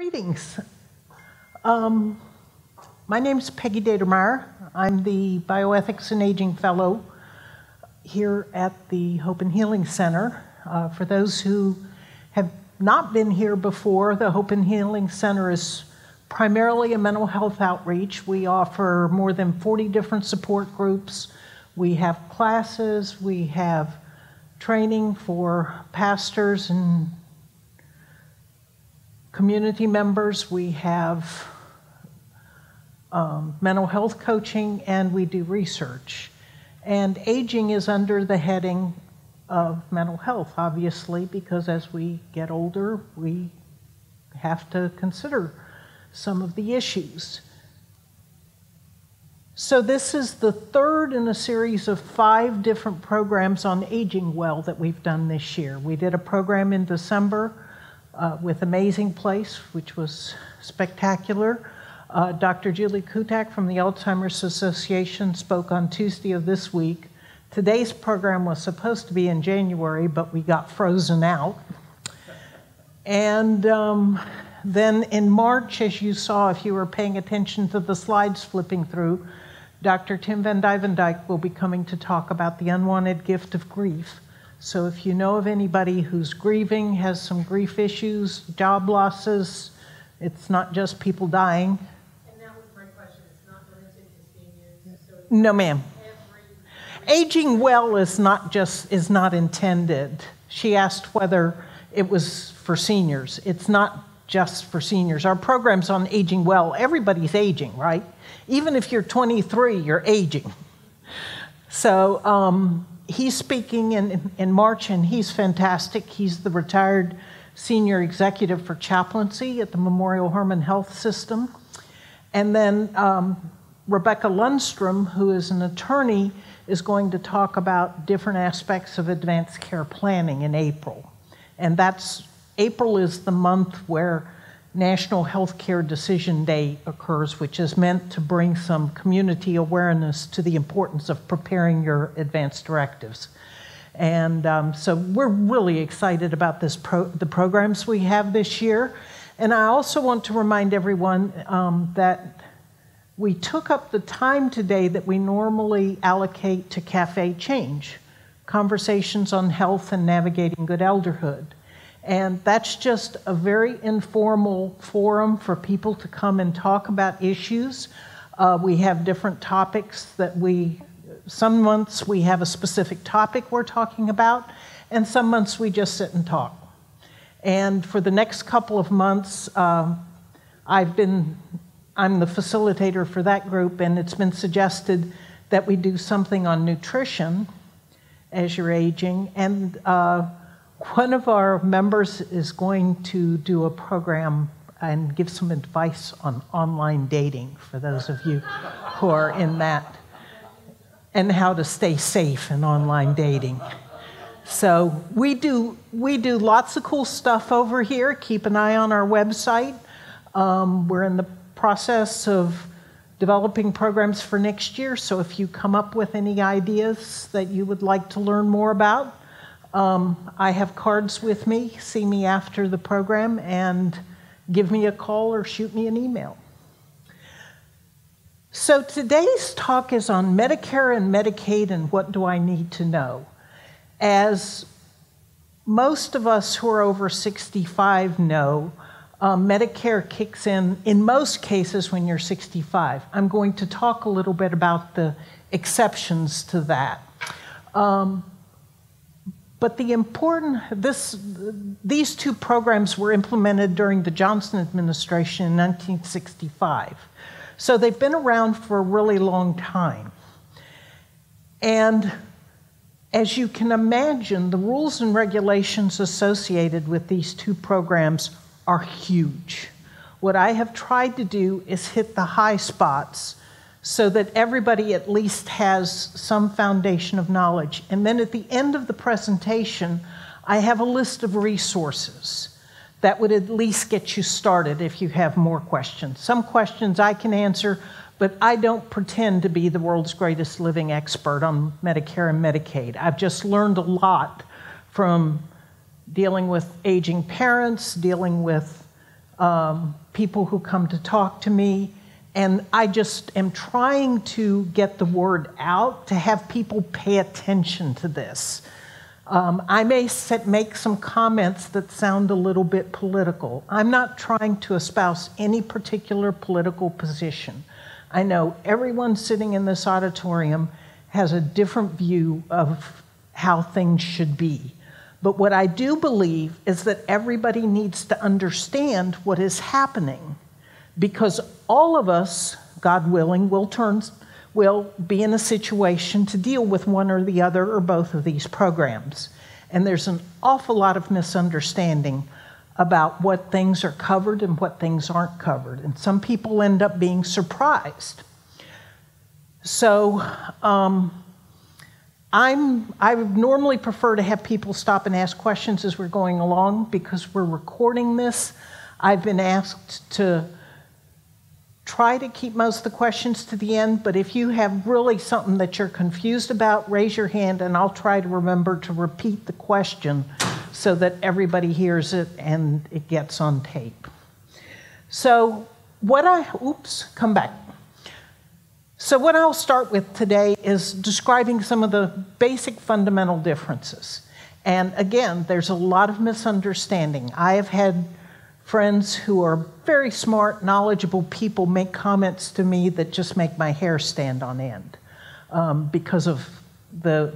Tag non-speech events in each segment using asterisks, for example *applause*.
Greetings. Um, my name is Peggy Determeyer. I'm the Bioethics and Aging Fellow here at the Hope and Healing Center. Uh, for those who have not been here before, the Hope and Healing Center is primarily a mental health outreach. We offer more than 40 different support groups. We have classes, we have training for pastors and community members. We have um, mental health coaching, and we do research. And aging is under the heading of mental health, obviously, because as we get older, we have to consider some of the issues. So, this is the third in a series of five different programs on aging well that we've done this year. We did a program in December uh, with Amazing Place, which was spectacular. Uh, Dr. Julie Kutak from the Alzheimer's Association spoke on Tuesday of this week. Today's program was supposed to be in January, but we got frozen out. And um, then in March, as you saw, if you were paying attention to the slides flipping through, Dr. Tim VanDuivendyk will be coming to talk about the unwanted gift of grief. So if you know of anybody who's grieving, has some grief issues, job losses, it's not just people dying. And that was my question. It's not limited to seniors. So No, ma'am. every, Aging well is not just is not intended. She asked whether it was for seniors. It's not just for seniors. Our program's on aging well. Everybody's aging, right? Even if you're 23, you're aging. So um, he's speaking in, in March, and he's fantastic. He's the retired senior executive for chaplaincy at the Memorial Hermann Health System. And then um, Rebecca Lundstrom, who is an attorney, is going to talk about different aspects of advanced care planning in April. And that's April is the month where National Healthcare Decision Day occurs, which is meant to bring some community awareness to the importance of preparing your advanced directives. And um, so we're really excited about this pro- the programs we have this year. And I also want to remind everyone um, that we took up the time today that we normally allocate to Cafe Change conversations on health and navigating good elderhood. And that's just a very informal forum for people to come and talk about issues. Uh, we have different topics that we, some months we have a specific topic we're talking about, and some months we just sit and talk. And for the next couple of months, um, I've been, I'm the facilitator for that group, and it's been suggested that we do something on nutrition as you're aging. And uh, one of our members is going to do a program and give some advice on online dating for those of you who are in that and how to stay safe in online dating. So we do we do lots of cool stuff over here. Keep an eye on our website. Um, we're in the process of developing programs for next year. So if you come up with any ideas that you would like to learn more about, um, I have cards with me. See me after the program and give me a call or shoot me an email. So today's talk is on Medicare and Medicaid and what do I need to know. As most of us who are over 65 know, um, Medicare kicks in in most cases when you're 65. I'm going to talk a little bit about the exceptions to that. Um, but the important, this, these two programs were implemented during the Johnson administration in 1965. So they've been around for a really long time. And as you can imagine, the rules and regulations associated with these two programs are huge. What I have tried to do is hit the high spots so that everybody at least has some foundation of knowledge. And then at the end of the presentation, I have a list of resources that would at least get you started if you have more questions. Some questions I can answer, but I don't pretend to be the world's greatest living expert on Medicare and Medicaid. I've just learned a lot from dealing with aging parents, dealing with um, people who come to talk to me, and I just am trying to get the word out to have people pay attention to this. Um, I may set, make some comments that sound a little bit political. I'm not trying to espouse any particular political position. I know everyone sitting in this auditorium has a different view of how things should be. But what I do believe is that everybody needs to understand what is happening because all of us, God willing, will turn will be in a situation to deal with one or the other or both of these programs. And there's an awful lot of misunderstanding about what things are covered and what things aren't covered. And some people end up being surprised. So, um, I'm, I would normally prefer to have people stop and ask questions as we're going along because we're recording this. I've been asked to try to keep most of the questions to the end, but if you have really something that you're confused about, raise your hand and I'll try to remember to repeat the question so that everybody hears it and it gets on tape. So, what I, oops, come back. So, what I'll start with today is describing some of the basic fundamental differences. And again, there's a lot of misunderstanding. I have had friends who are very smart, knowledgeable people make comments to me that just make my hair stand on end um, because of the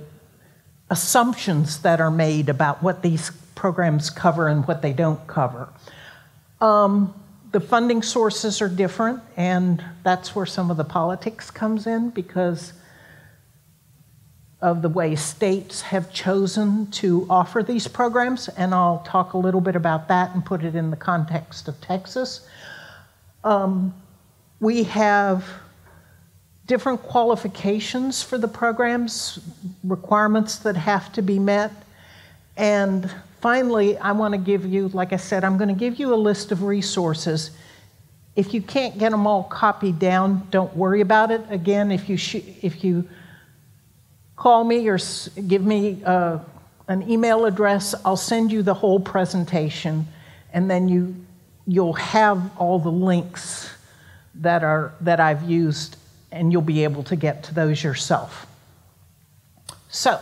assumptions that are made about what these programs cover and what they don't cover. Um, the funding sources are different, and that's where some of the politics comes in because of the way states have chosen to offer these programs, and I'll talk a little bit about that and put it in the context of Texas. Um, we have different qualifications for the programs, requirements that have to be met, and finally, I want to give you, like I said, I'm going to give you a list of resources. If you can't get them all copied down, don't worry about it. Again, if you, if you call me or give me uh, an email address, I'll send you the whole presentation, and then you, you'll have all the links that, are, that I've used, and you'll be able to get to those yourself. So,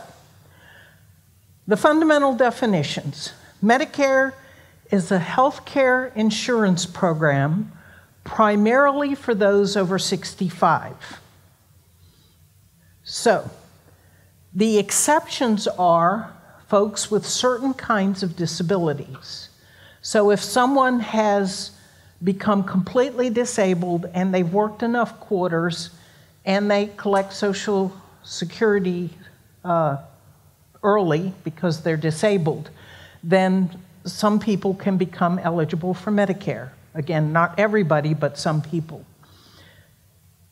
the fundamental definitions Medicare is a health care insurance program primarily for those over 65. So, the exceptions are folks with certain kinds of disabilities. So, if someone has become completely disabled and they've worked enough quarters and they collect Social Security uh, early because they're disabled, then some people can become eligible for Medicare. Again, not everybody, but some people.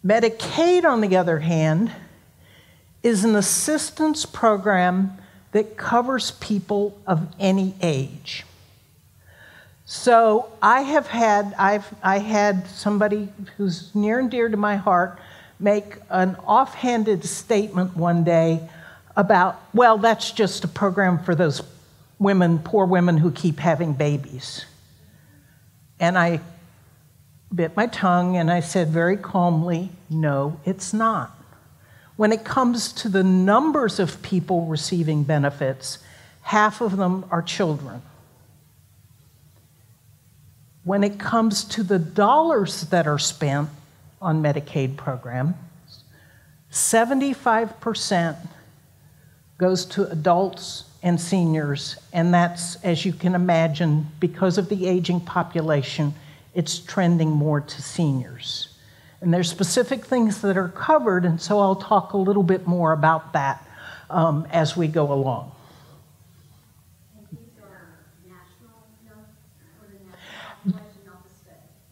Medicaid, on the other hand, is an assistance program that covers people of any age. So I have had I've I had somebody who's near and dear to my heart make an offhanded statement one day about, well, that's just a program for those women, poor women who keep having babies. And I bit my tongue and I said very calmly, no, it's not. When it comes to the numbers of people receiving benefits, half of them are children. When it comes to the dollars that are spent on Medicaid programs, 75% goes to adults and seniors, and that's, as you can imagine, because of the aging population, it's trending more to seniors. And there's specific things that are covered, and so I'll talk a little bit more about that um, as we go along.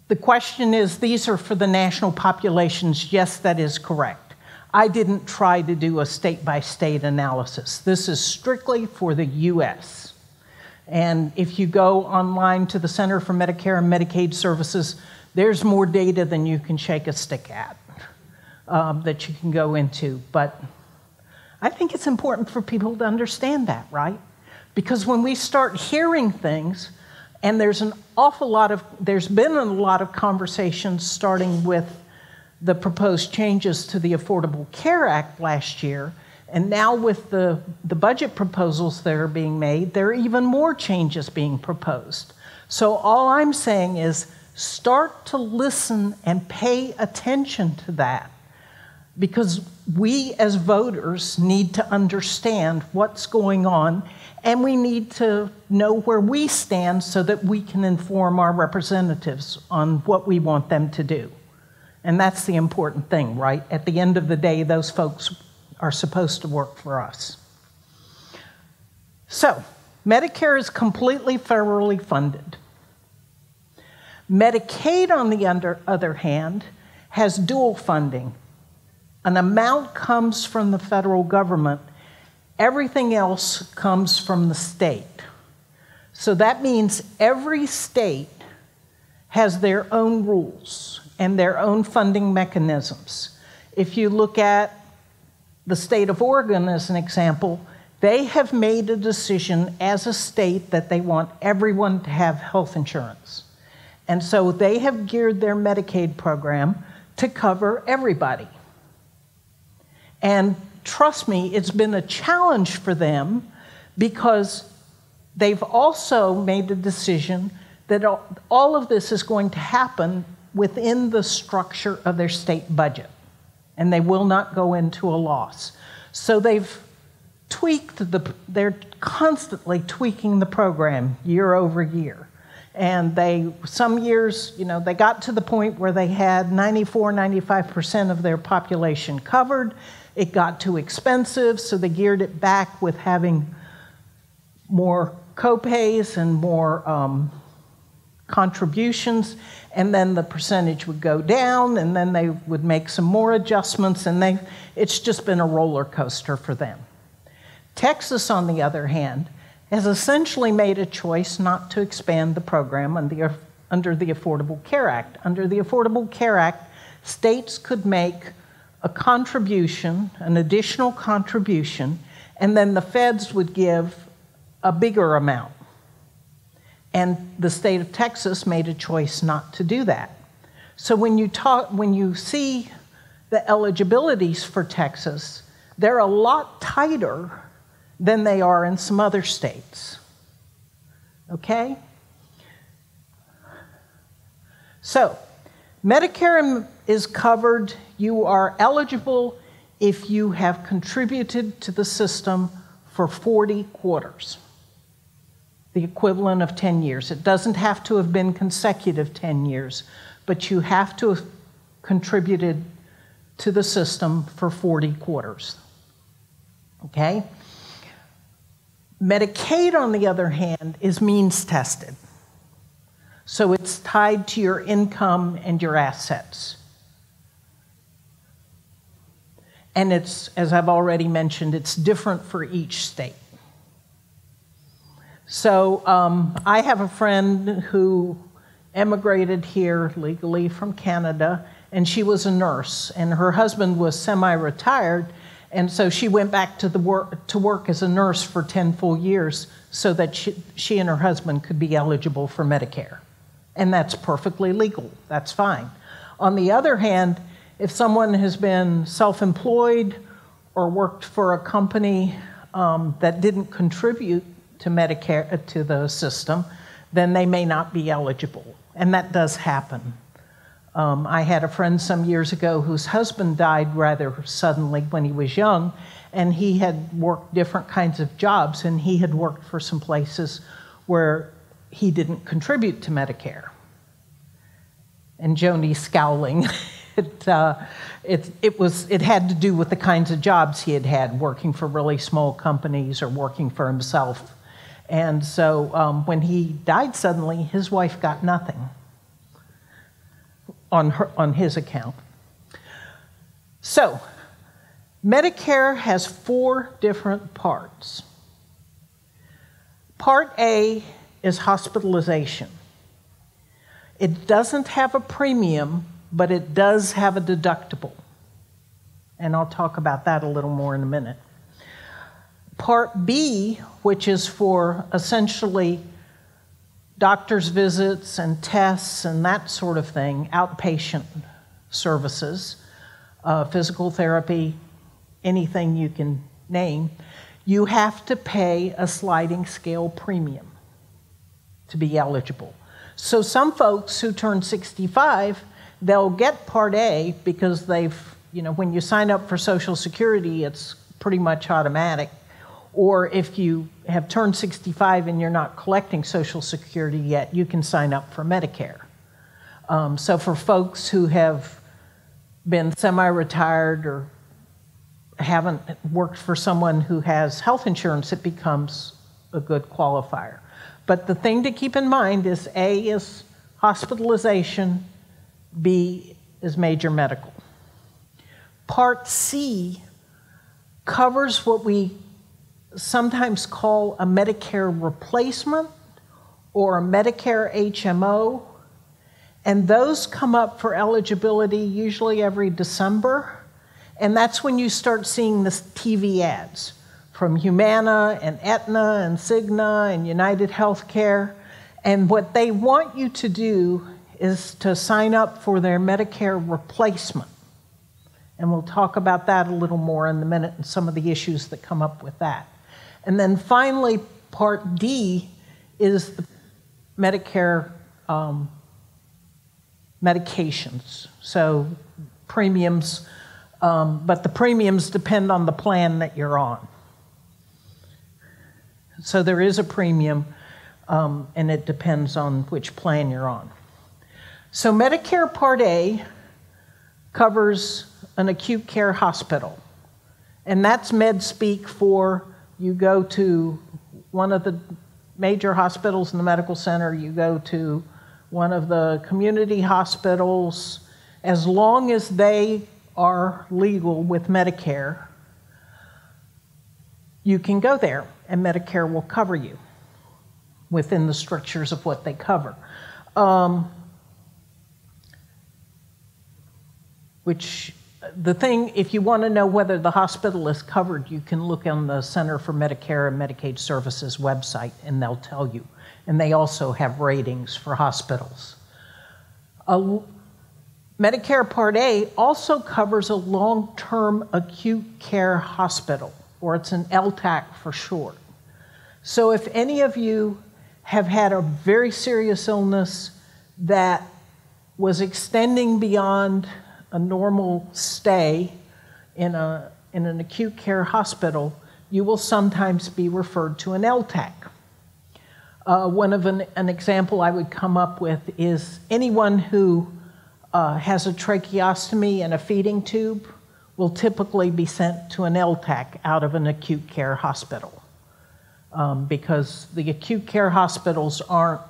The question is, these are for the national populations. Yes, that is correct. I didn't try to do a state by state analysis. This is strictly for the US. And if you go online to the Center for Medicare and Medicaid Services, there's more data than you can shake a stick at um, that you can go into. But I think it's important for people to understand that, right? Because when we start hearing things, And there's an awful lot of, there's been a lot of conversations starting with the proposed changes to the Affordable Care Act last year. And now, with the, the budget proposals that are being made, there are even more changes being proposed. So, all I'm saying is start to listen and pay attention to that because we as voters need to understand what's going on and we need to know where we stand so that we can inform our representatives on what we want them to do. And that's the important thing, right? At the end of the day, those folks are supposed to work for us. So, Medicare is completely federally funded. Medicaid, on the other hand, has dual funding an amount comes from the federal government, everything else comes from the state. So that means every state has their own rules and their own funding mechanisms. If you look at the state of Oregon as an example, they have made a decision as a state that they want everyone to have health insurance. And so they have geared their Medicaid program to cover everybody. And trust me, it's been a challenge for them because they've also made the decision that all of this is going to happen within the structure of their state budget, and they will not go into a loss. So they've tweaked the, they're constantly tweaking the program year over year. And they, some years, you know, they got to the point where they had 94, 95% of their population covered. It got too expensive, so they geared it back with having more copays and more um, contributions, and then the percentage would go down, and then they would make some more adjustments, and they, it's just been a roller coaster for them. Texas, on the other hand, has essentially made a choice not to expand the program under, under the Affordable Care Act. Under the Affordable Care Act, states could make a contribution, an additional contribution, and then the feds would give a bigger amount. And the state of Texas made a choice not to do that. So when you talk, when you see the eligibilities for Texas, they're a lot tighter than they are in some other states. Okay? So, Medicare is covered you are eligible if you have contributed to the system for 40 quarters, the equivalent of 10 years. It doesn't have to have been consecutive 10 years, but you have to have contributed to the system for 40 quarters. Okay? Medicaid, on the other hand, is means tested. So it's tied to your income and your assets. And it's, as I've already mentioned, it's different for each state. So um, I have a friend who emigrated here legally from Canada, and she was a nurse, and her husband was semi retired. And so she went back to, the work, to work as a nurse for 10 full years so that she, she and her husband could be eligible for Medicare. And that's perfectly legal, that's fine. On the other hand, if someone has been self employed or worked for a company um, that didn't contribute to Medicare, uh, to the system, then they may not be eligible. And that does happen. Um, I had a friend some years ago whose husband died rather suddenly when he was young, and he had worked different kinds of jobs, and he had worked for some places where he didn't contribute to Medicare. And Joni's scowling. *laughs* it, uh, it, it, was, it had to do with the kinds of jobs he had had, working for really small companies or working for himself. And so um, when he died suddenly, his wife got nothing on, her, on his account. So, Medicare has four different parts. Part A is hospitalization. It doesn't have a premium but it does have a deductible. And I'll talk about that a little more in a minute. Part B, which is for essentially doctor's visits and tests and that sort of thing, outpatient services, uh, physical therapy, anything you can name, you have to pay a sliding scale premium to be eligible. So some folks who turn 65, they'll get Part A because they've, you know, when you sign up for Social Security, it's pretty much automatic. Or if you have turned 65 and you're not collecting Social Security yet, you can sign up for Medicare. Um, so for folks who have been semi retired or haven't worked for someone who has health insurance, it becomes a good qualifier. But the thing to keep in mind is A is hospitalization, B is major medical. Part C covers what we sometimes call a Medicare replacement or a Medicare HMO, and those come up for eligibility usually every December. And that's when you start seeing the TV ads from Humana and Aetna and Cigna and United Healthcare. And what they want you to do is to sign up for their Medicare replacement. And we'll talk about that a little more in a minute and some of the issues that come up with that. And then finally, Part D is the Medicare um, medications. So premiums um, but the premiums depend on the plan that you're on. So there is a premium, um, and it depends on which plan you're on. So Medicare Part A covers an acute care hospital, and that's med speak for you go to one of the major hospitals in the medical center, you go to one of the community hospitals, as long as they are legal with Medicare, you can go there and Medicare will cover you within the structures of what they cover. Um, which the thing, if you want to know whether the hospital is covered, you can look on the Center for Medicare and Medicaid Services website and they'll tell you. And they also have ratings for hospitals. Medicare Part A also covers a long term acute care hospital, or it's an LTAC for short. So if any of you have had a very serious illness that was extending beyond a normal stay in, a, in an acute care hospital, you will sometimes be referred to an LTAC. Uh, one of an, an example I would come up with is anyone who uh, has a tracheostomy and a feeding tube will typically be sent to an LTAC out of an acute care hospital um, because the acute care hospitals aren't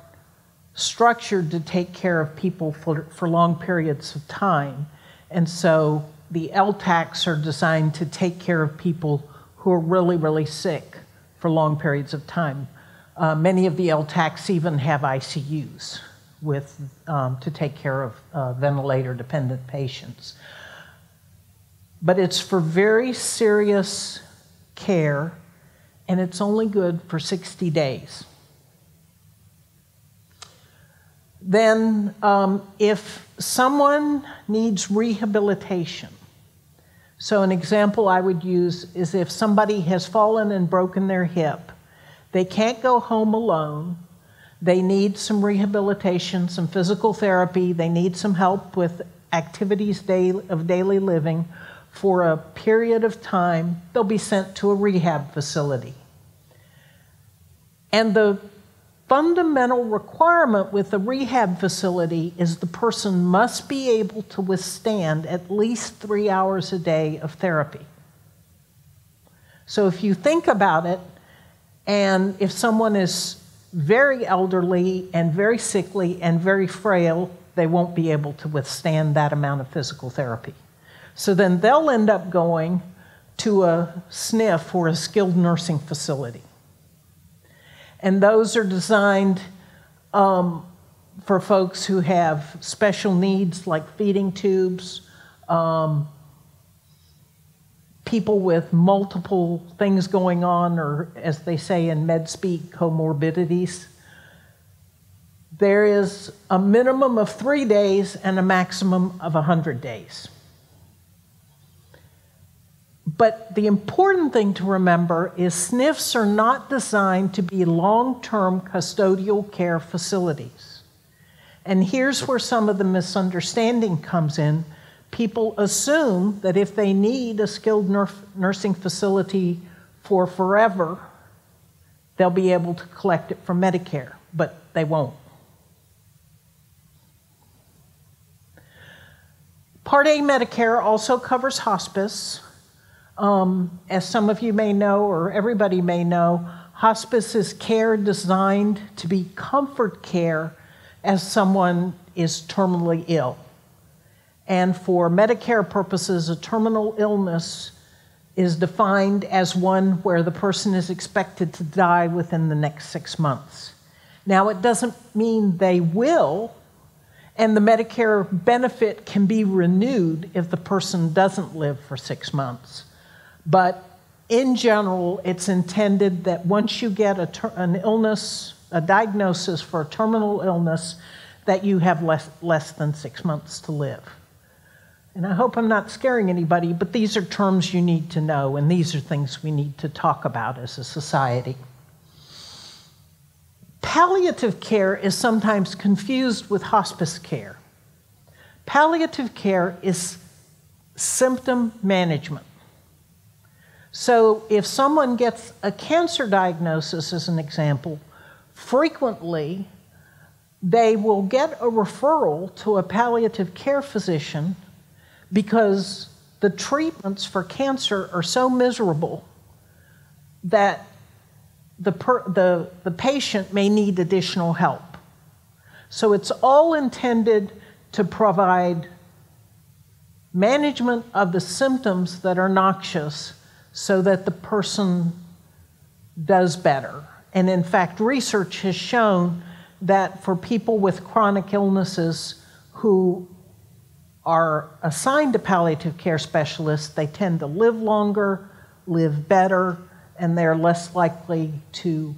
structured to take care of people for, for long periods of time. And so the LTACs are designed to take care of people who are really, really sick for long periods of time. Uh, many of the LTACs even have ICUs with, um, to take care of uh, ventilator dependent patients. But it's for very serious care, and it's only good for 60 days. Then, um, if someone needs rehabilitation, so an example I would use is if somebody has fallen and broken their hip, they can't go home alone they need some rehabilitation, some physical therapy. They need some help with activities of daily living for a period of time. They'll be sent to a rehab facility. And the fundamental requirement with a rehab facility is the person must be able to withstand at least three hours a day of therapy. So if you think about it, and if someone is very elderly and very sickly and very frail, they won't be able to withstand that amount of physical therapy. So then they'll end up going to a SNF or a skilled nursing facility. And those are designed um, for folks who have special needs like feeding tubes, um, people with multiple things going on, or as they say in med speak, comorbidities. there is a minimum of three days and a maximum of 100 days. But the important thing to remember is SNFs are not designed to be long term custodial care facilities. And here's where some of the misunderstanding comes in. People assume that if they need a skilled nursing facility for forever, they'll be able to collect it from Medicare, but they won't. Part A Medicare also covers hospice. Um, as some of you may know, or everybody may know, hospice is care designed to be comfort care as someone is terminally ill. And for Medicare purposes, a terminal illness is defined as one where the person is expected to die within the next six months. Now, it doesn't mean they will, and the Medicare benefit can be renewed if the person doesn't live for six months. But in general, it's intended that once you get ter- an illness, a diagnosis for a terminal illness, that you have less, less than six months to live. And I hope I'm not scaring anybody, but these are terms you need to know, and these are things we need to talk about as a society. Palliative care is sometimes confused with hospice care. Palliative care is symptom management. So, if someone gets a cancer diagnosis, as an example, frequently they will get a referral to a palliative care physician because the treatments for cancer are so miserable that the, per, the, the patient may need additional help. So, it's all intended to provide management of the symptoms that are noxious so that the person does better. And in fact, research has shown that for people with chronic illnesses who are assigned to palliative care specialists, they tend to live longer, live better, and they're less likely to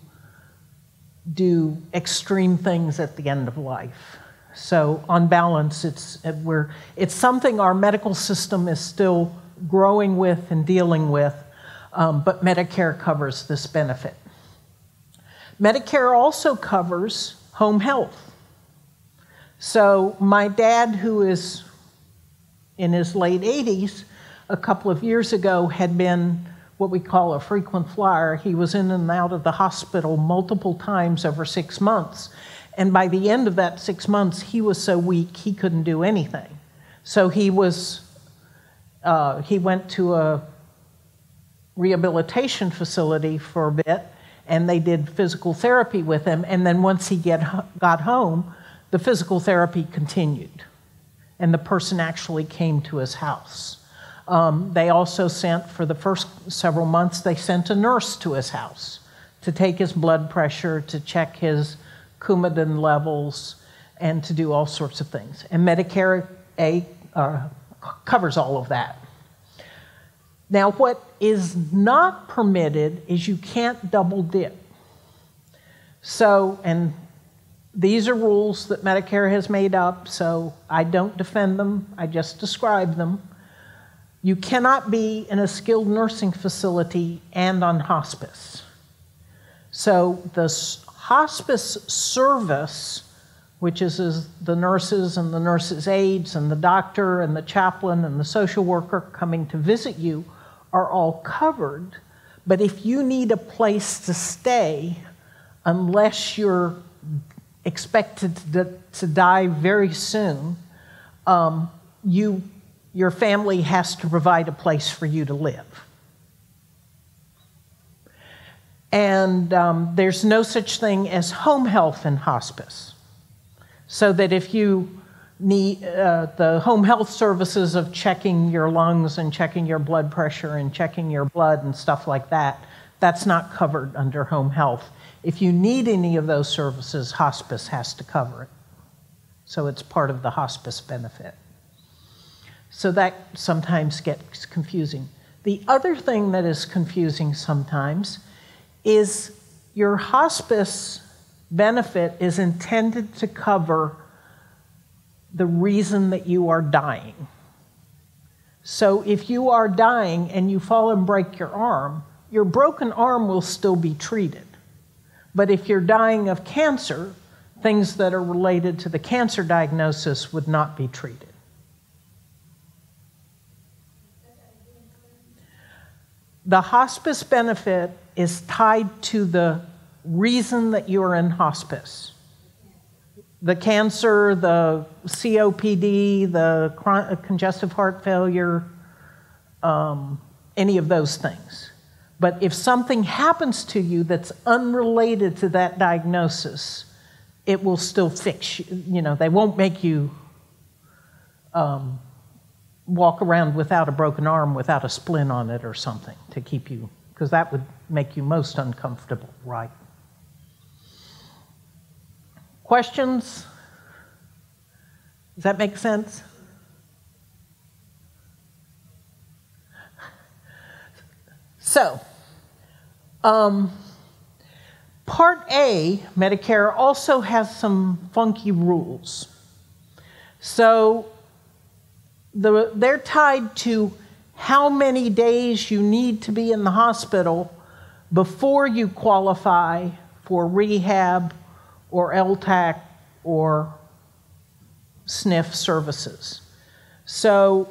do extreme things at the end of life. So, on balance, it's, we're, it's something our medical system is still growing with and dealing with, um, but Medicare covers this benefit. Medicare also covers home health. So, my dad, who is in his late 80s, a couple of years ago had been what we call a frequent flyer. He was in and out of the hospital multiple times over six months. And by the end of that six months, he was so weak he couldn't do anything. So he was, uh, he went to a rehabilitation facility for a bit, and they did physical therapy with him. And then once he get, got home, the physical therapy continued, and the person actually came to his house. Um, they also sent, for the first several months, they sent a nurse to his house to take his blood pressure, to check his Coumadin levels, and to do all sorts of things. And Medicare A uh, covers all of that. Now, what is not permitted is you can't double dip. So, and these are rules that Medicare has made up, so I don't defend them, I just describe them. You cannot be in a skilled nursing facility and on hospice. So, the hospice service, which is, is the nurses and the nurses' aides and the doctor and the chaplain and the social worker coming to visit you, are all covered. But if you need a place to stay, unless you're expected to, to die very soon, um, you, your family has to provide a place for you to live. And um, there's no such thing as home health in hospice. So that if you need uh, the home health services of checking your lungs and checking your blood pressure and checking your blood and stuff like that, that's not covered under home health. If you need any of those services, hospice has to cover it. So it's part of the hospice benefit. So that sometimes gets confusing. The other thing that is confusing sometimes is your hospice benefit is intended to cover the reason that you are dying. So if you are dying and you fall and break your arm, your broken arm will still be treated. But if you're dying of cancer, things that are related to the cancer diagnosis would not be treated. The hospice benefit is tied to the reason that you are in hospice. The cancer, the COPD, the congestive heart failure, um, any of those things. But if something happens to you that's unrelated to that diagnosis, it will still fix you. You know, they won't make you um, walk around without a broken arm, without a splint on it or something to keep you, because that would make you most uncomfortable, right? Questions? Does that make sense? So, um, Part A, Medicare, also has some funky rules. So the, they're tied to how many days you need to be in the hospital before you qualify for rehab or LTAC or SNF services. So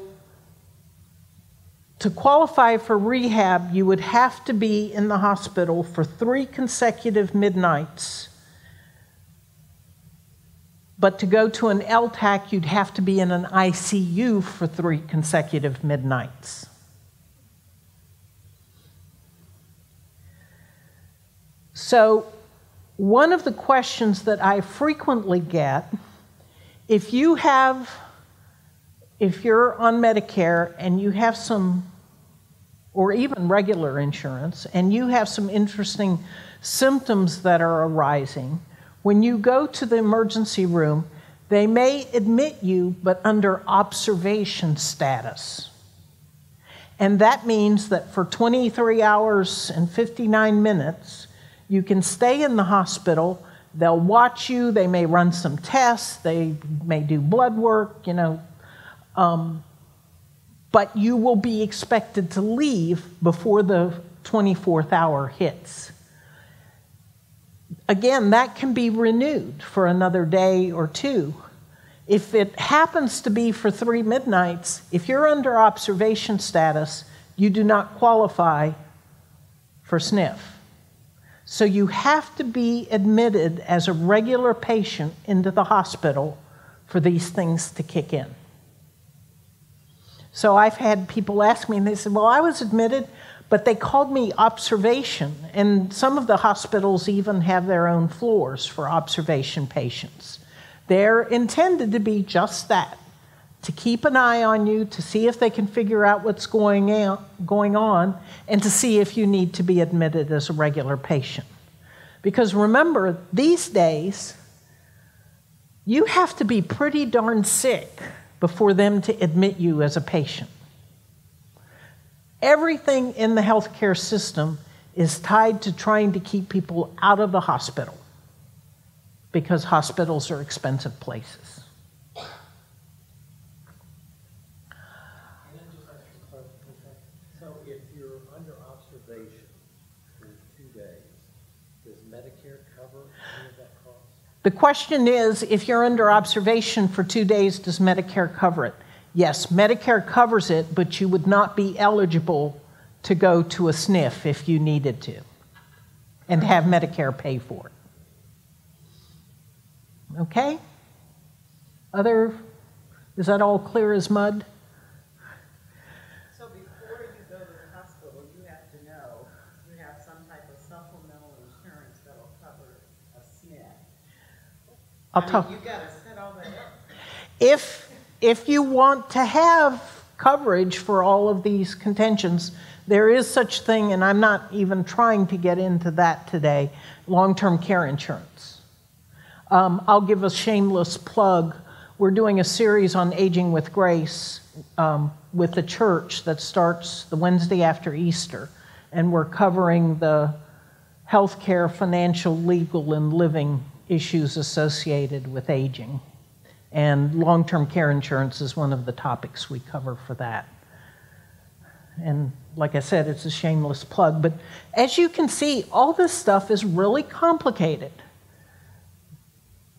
to qualify for rehab, you would have to be in the hospital for three consecutive midnights. But to go to an LTAC, you'd have to be in an ICU for three consecutive midnights. So, one of the questions that I frequently get if you have if you're on Medicare and you have some, or even regular insurance, and you have some interesting symptoms that are arising, when you go to the emergency room, they may admit you, but under observation status. And that means that for 23 hours and 59 minutes, you can stay in the hospital. They'll watch you. They may run some tests. They may do blood work, you know, um, but you will be expected to leave before the 24th hour hits. Again, that can be renewed for another day or two. If it happens to be for three midnights, if you're under observation status, you do not qualify for SNF. So you have to be admitted as a regular patient into the hospital for these things to kick in. So I've had people ask me, and they said, Well, I was admitted, but they called me observation. And some of the hospitals even have their own floors for observation patients. They're intended to be just that to keep an eye on you, to see if they can figure out what's going, out, going on, and to see if you need to be admitted as a regular patient. Because remember, these days, you have to be pretty darn sick before them to admit you as a patient. Everything in the healthcare system is tied to trying to keep people out of the hospital because hospitals are expensive places. So if you're under observation for two days, does Medicare cover any of that cost? The question is if you're under observation for two days, does Medicare cover it? Yes, Medicare covers it, but you would not be eligible to go to a SNF if you needed to and have Medicare pay for it. Okay? Other, is that all clear as mud? So before you go to the hospital, you have to know you have some type of supplemental insurance that'll cover a SNF. I'll I mean, talk. You gotta set all that up. If, if you want to have coverage for all of these contentions, there is such thing, and I'm not even trying to get into that today, long-term care insurance. Um, I'll give a shameless plug. We're doing a series on aging with grace um, with the church that starts the Wednesday after Easter, and we're covering the healthcare, financial, legal, and living issues associated with aging. And long term care insurance is one of the topics we cover for that. And like I said, it's a shameless plug. But as you can see, all this stuff is really complicated.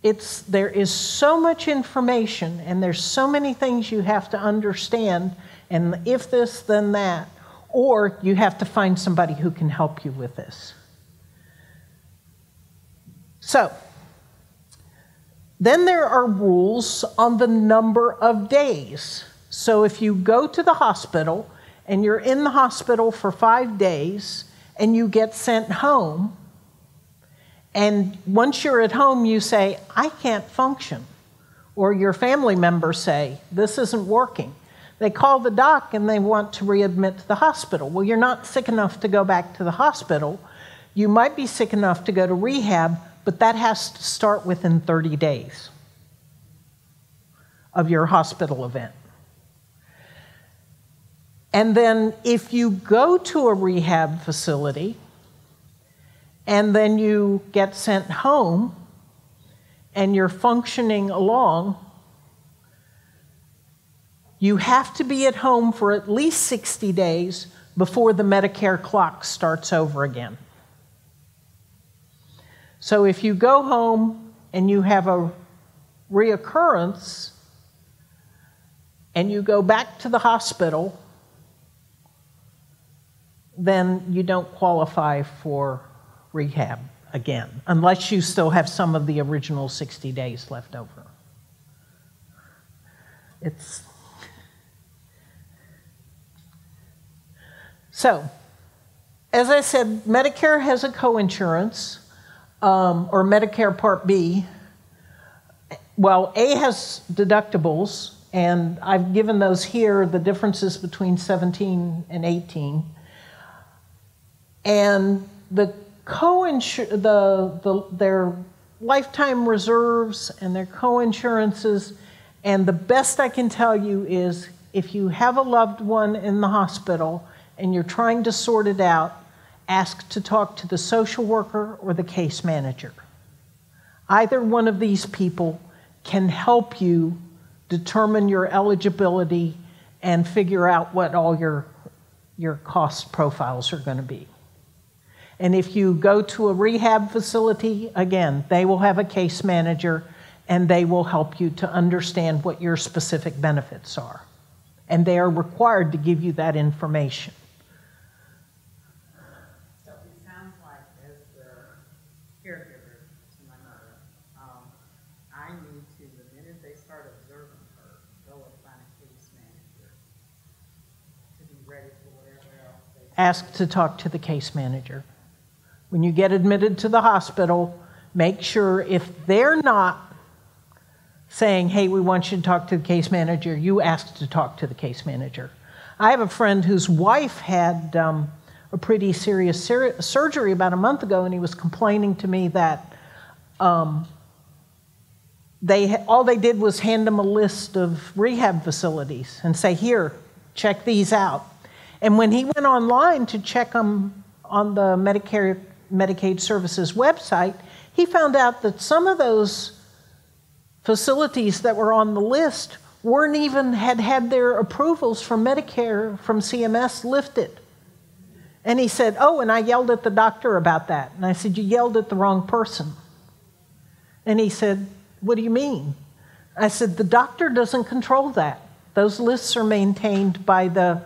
It's, there is so much information, and there's so many things you have to understand, and if this, then that. Or you have to find somebody who can help you with this. So, then there are rules on the number of days. So if you go to the hospital and you're in the hospital for five days and you get sent home, and once you're at home, you say, I can't function. Or your family members say, This isn't working. They call the doc and they want to readmit to the hospital. Well, you're not sick enough to go back to the hospital. You might be sick enough to go to rehab, but that has to start within 30 days of your hospital event. And then if you go to a rehab facility and then you get sent home and you're functioning along, you have to be at home for at least 60 days before the Medicare clock starts over again. So if you go home and you have a reoccurrence and you go back to the hospital, then you don't qualify for rehab again, unless you still have some of the original 60 days left over. It's so, as I said, Medicare has a coinsurance, um, or Medicare Part B. Well, A has deductibles, and I've given those here the differences between 17 and 18. And the co-insur- the, the, their lifetime reserves and their co-insurances, and the best I can tell you is if you have a loved one in the hospital and you're trying to sort it out, ask to talk to the social worker or the case manager. Either one of these people can help you determine your eligibility and figure out what all your, your cost profiles are going to be. And if you go to a rehab facility, again, they will have a case manager and they will help you to understand what your specific benefits are. And they are required to give you that information. So it sounds like as the caregiver to my mother, um, I need to, the minute they start observing her, go and find a case manager to be ready for whatever else they. Ask to talk to the case manager. When you get admitted to the hospital, make sure if they're not saying, hey, we want you to talk to the case manager, you ask to talk to the case manager. I have a friend whose wife had um, a pretty serious ser- surgery about a month ago, and he was complaining to me that um, they all they did was hand him a list of rehab facilities and say, here, check these out. And when he went online to check them on the Medicare Medicaid Services website, he found out that some of those facilities that were on the list weren't even had had their approvals from Medicare from CMS lifted. And he said, "Oh, and I yelled at the doctor about that." And I said, "You yelled at the wrong person." And he said, "What do you mean?" I said, "The doctor doesn't control that. Those lists are maintained by the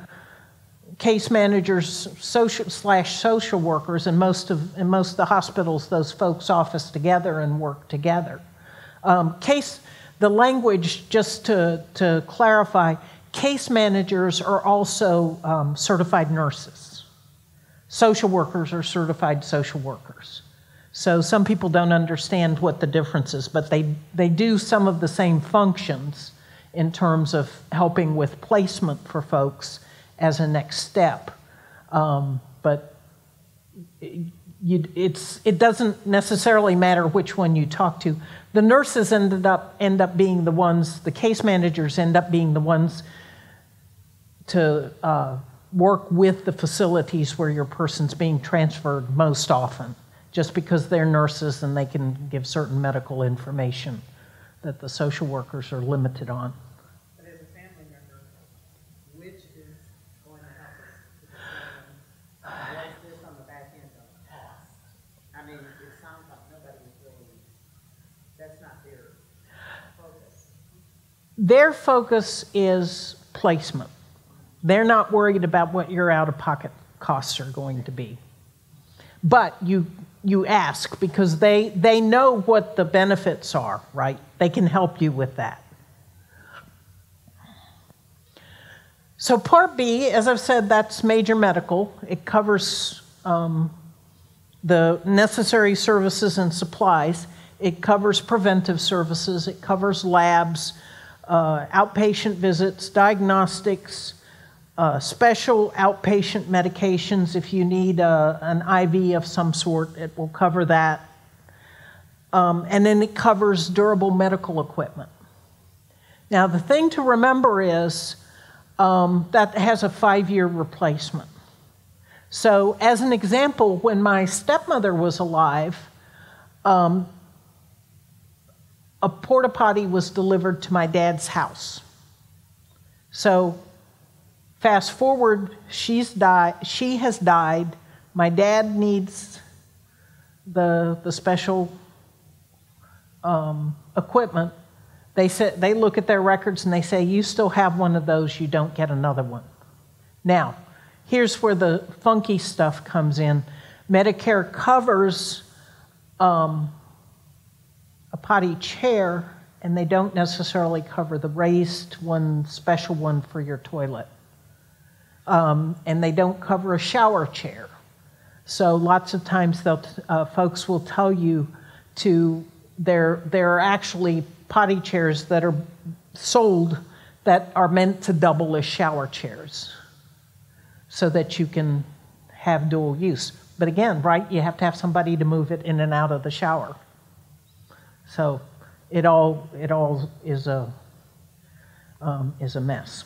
case managers social slash social workers in most of in most of the hospitals those folks office together and work together. Um, case the language just to, to clarify case managers are also um, certified nurses. Social workers are certified social workers. So some people don't understand what the difference is but they, they do some of the same functions in terms of helping with placement for folks as a next step. Um, but it's, it doesn't necessarily matter which one you talk to. The nurses ended up, end up being the ones, the case managers end up being the ones to uh, work with the facilities where your person's being transferred most often, just because they're nurses and they can give certain medical information that the social workers are limited on. But as a family member, which is going to help us to determine what's this on the back end of cost? I mean, it sounds like nobody is really, that's not their focus. Their focus is placement. They're not worried about what your out of pocket costs are going to be. But you, you ask because they, they know what the benefits are, right? They can help you with that. So, Part B, as I've said, that's major medical. It covers um, the necessary services and supplies. It covers preventive services. It covers labs, uh, outpatient visits, diagnostics, uh, special outpatient medications. If you need uh, an IV of some sort, it will cover that. Um, and then it covers durable medical equipment. Now, the thing to remember is um, that has a five year replacement. So, as an example, when my stepmother was alive, um, a porta potty was delivered to my dad's house. So, fast forward, she's died. She has died. My dad needs the the special um, equipment. They say, they look at their records and they say, "You still have one of those. You don't get another one." Now, here's where the funky stuff comes in. Medicare covers um, a potty chair, and they don't necessarily cover the raised one, special one for your toilet. Um, and they don't cover a shower chair. So lots of times, they'll, uh, folks will tell you to there there are actually potty chairs that are sold that are meant to double as shower chairs, so that you can have dual use. But again, right, you have to have somebody to move it in and out of the shower. So it all, it all is, a, um, is a mess.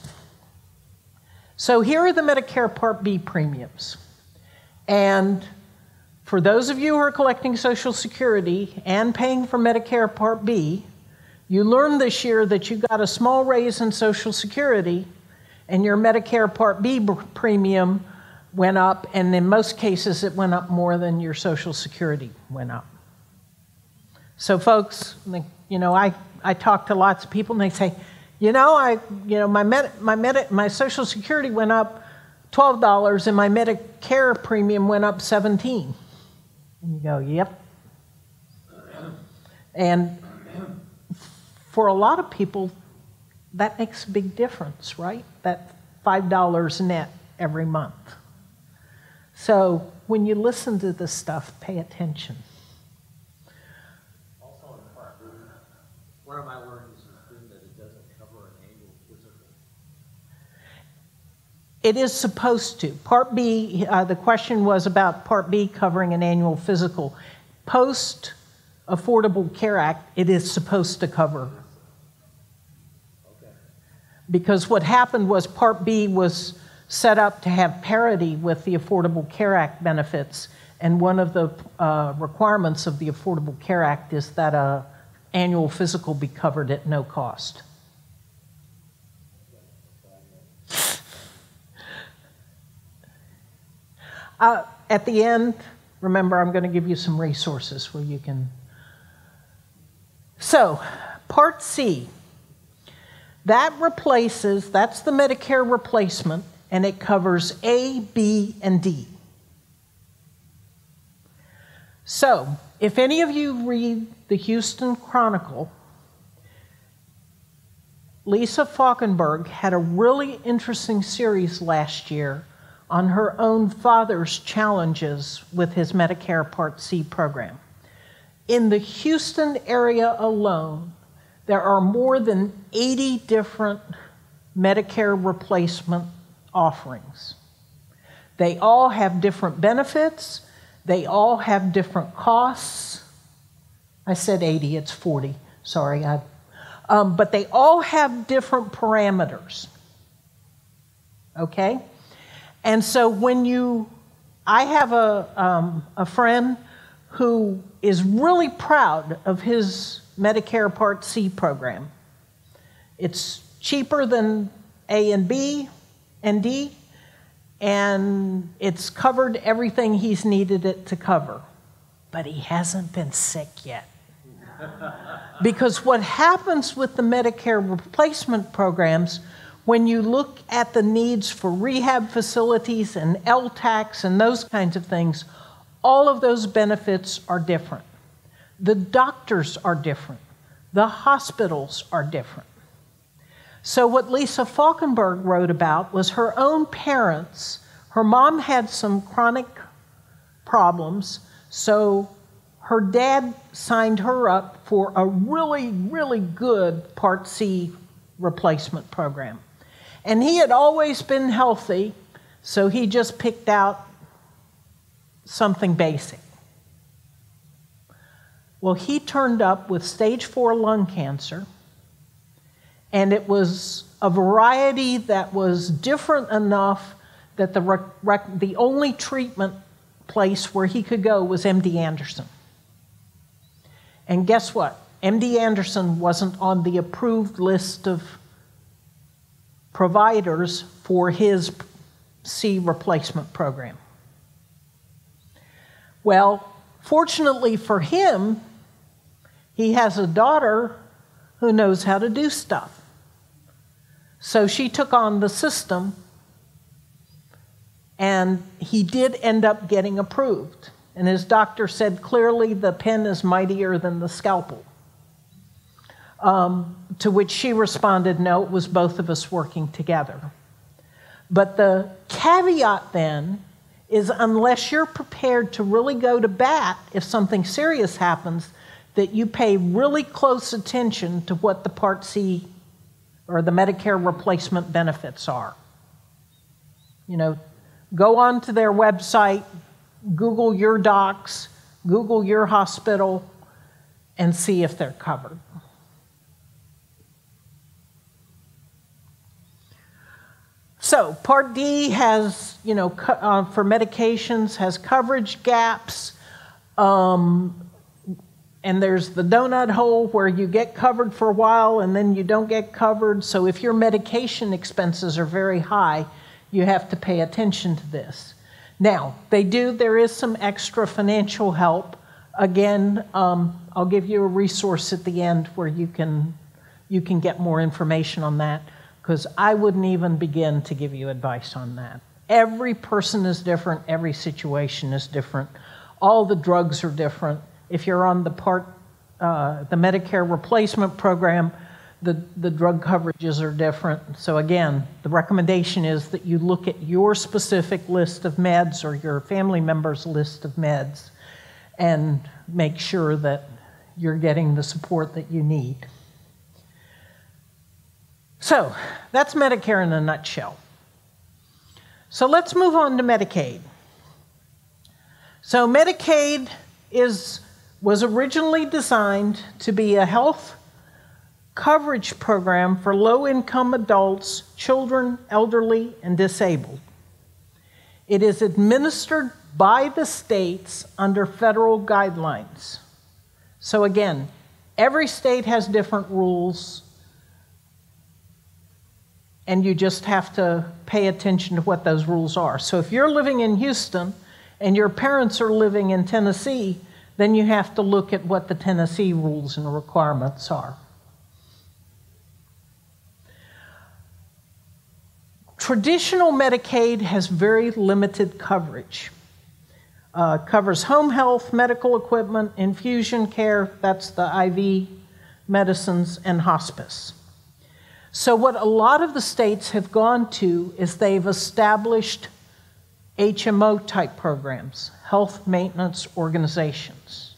So here are the Medicare Part B premiums. And for those of you who are collecting Social Security and paying for Medicare Part B, you learned this year that you got a small raise in Social Security and your Medicare Part B premium went up, and in most cases, it went up more than your Social Security went up. So, folks, you know, I, I talk to lots of people and they say, you know, I, you know, my, med, my, med, my Social Security went up $12 and my Medicare premium went up 17. And you go, yep. And for a lot of people, that makes a big difference, right? That $5 net every month. So when you listen to this stuff, pay attention. Also in Part B, one of my learnings has been that it doesn't cover an annual physical. It is supposed to. Part B, uh, the question was about Part B covering an annual physical. Post Affordable Care Act, it is supposed to cover. Because what happened was Part B was set up to have parity with the Affordable Care Act benefits. And one of the uh, requirements of the Affordable Care Act is that a annual physical be covered at no cost. Uh, at the end, remember, I'm going to give you some resources where you can. So, Part C, that replaces, that's the Medicare replacement and it covers A, B, and D. So, if any of you read the Houston Chronicle, Lisa Falkenberg had a really interesting series last year on her own father's challenges with his Medicare Part C program. In the Houston area alone, there are more than 80 different Medicare replacement offerings. They all have different benefits, they all have different costs. I said 80, it's 40. Sorry, I, um, but they all have different parameters. Okay? And so when you, I have a, um, a friend who is really proud of his Medicare Part C program. It's cheaper than A and B and D, and it's covered everything he's needed it to cover. But he hasn't been sick yet. because what happens with the Medicare replacement programs, when you look at the needs for rehab facilities and LTACs and those kinds of things, all of those benefits are different. The doctors are different. The hospitals are different. So, what Lisa Falkenberg wrote about was her own parents. Her mom had some chronic problems, so her dad signed her up for a really, really good Part C replacement program. And he had always been healthy, so he just picked out something basic. Well, he turned up with stage four lung cancer, and it was a variety that was different enough that the, rec- rec- the only treatment place where he could go was MD Anderson. And guess what? MD Anderson wasn't on the approved list of providers for his C replacement program. Well, fortunately for him, he has a daughter who knows how to do stuff. So she took on the system, and he did end up getting approved. And his doctor said clearly the pen is mightier than the scalpel. Um, to which she responded, no, it was both of us working together. But the caveat then is unless you're prepared to really go to bat if something serious happens, that you pay really close attention to what the Part C or the Medicare replacement benefits are. You know, go onto their website, Google your docs, Google your hospital, and see if they're covered. So, Part D has, you know, uh, for medications, has coverage gaps. Um, and there's the donut hole where you get covered for a while and then you don't get covered. So, if your medication expenses are very high, you have to pay attention to this. Now, they do, there is some extra financial help. Again, um, I'll give you a resource at the end where you can, you can get more information on that because I wouldn't even begin to give you advice on that. Every person is different, every situation is different, all the drugs are different. If you're on the part, uh, the Medicare replacement program, the, the drug coverages are different. So, again, the recommendation is that you look at your specific list of meds or your family member's list of meds and make sure that you're getting the support that you need. So that's Medicare in a nutshell. So let's move on to Medicaid. So Medicaid is, was originally designed to be a health coverage program for low income adults, children, elderly, and disabled. It is administered by the states under federal guidelines. So, again, every state has different rules and you just have to pay attention to what those rules are. So if you're living in Houston and your parents are living in Tennessee, then you have to look at what the Tennessee rules and requirements are. Traditional Medicaid has very limited coverage. Uh, covers home health, medical equipment, infusion care, that's the IV medicines, and hospice. So, what a lot of the states have gone to is they've established HMO type programs, health maintenance organizations,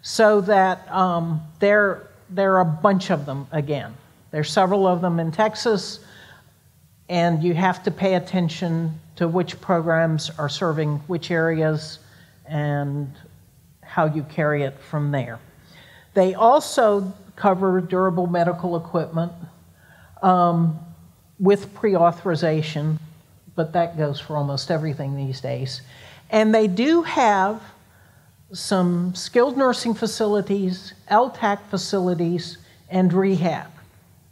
so that um, there, there are a bunch of them again. There's several of them in Texas, and you have to pay attention to which programs are serving which areas and how you carry it from there. They also cover durable medical equipment um, with pre authorization, but that goes for almost everything these days. And they do have some skilled nursing facilities, LTAC facilities, and rehab.